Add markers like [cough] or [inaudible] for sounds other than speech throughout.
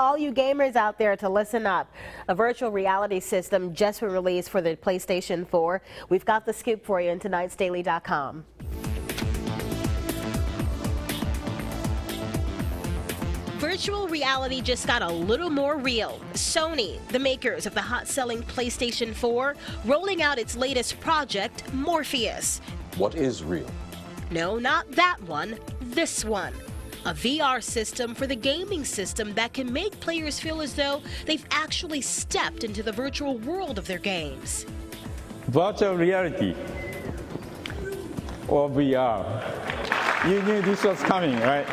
All you gamers out there to listen up. A virtual reality system just been released for the PlayStation 4. We've got the scoop for you in tonightsdaily.com. Virtual reality just got a little more real. Sony, the makers of the hot selling PlayStation 4, rolling out its latest project, Morpheus. What is real? No, not that one, this one a VR system for the gaming system that can make players feel as though they've actually stepped into the virtual world of their games. Virtual reality or VR. You knew this was coming, right?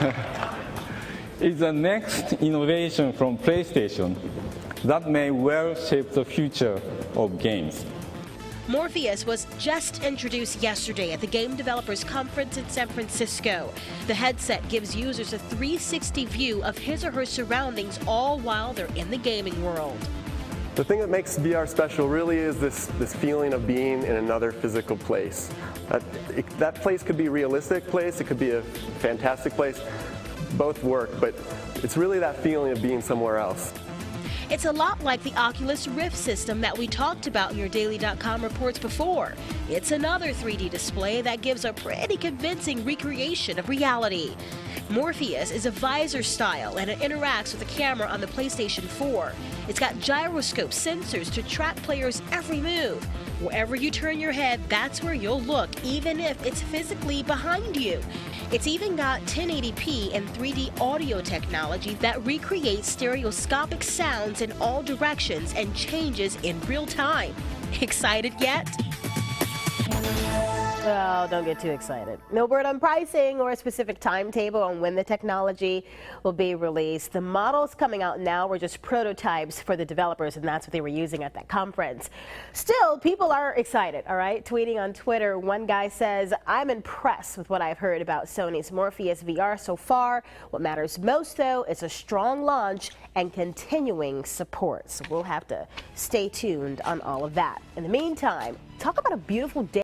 [laughs] it's the next innovation from PlayStation that may well shape the future of games. Morpheus was just introduced yesterday at the Game Developers Conference in San Francisco. The headset gives users a 360 view of his or her surroundings all while they're in the gaming world. The thing that makes VR special really is this, this feeling of being in another physical place. That, it, that place could be a realistic place, it could be a fantastic place, both work, but it's really that feeling of being somewhere else. It's a lot like the Oculus Rift system that we talked about in your Daily.com reports before. It's another 3D display that gives a pretty convincing recreation of reality. Morpheus is a visor style and it interacts with the camera on the PlayStation 4. It's got gyroscope sensors to track players' every move. Wherever you turn your head, that's where you'll look, even if it's physically behind you. It's even got 1080p and 3D audio technology that recreates stereoscopic sounds in all directions and changes in real time. Excited yet? Oh, don't get too excited. No word on pricing or a specific timetable on when the technology will be released. The models coming out now were just prototypes for the developers, and that's what they were using at that conference. Still, people are excited, all right? Tweeting on Twitter, one guy says, I'm impressed with what I've heard about Sony's Morpheus VR so far. What matters most, though, is a strong launch and continuing support. So we'll have to stay tuned on all of that. In the meantime, talk about a beautiful day.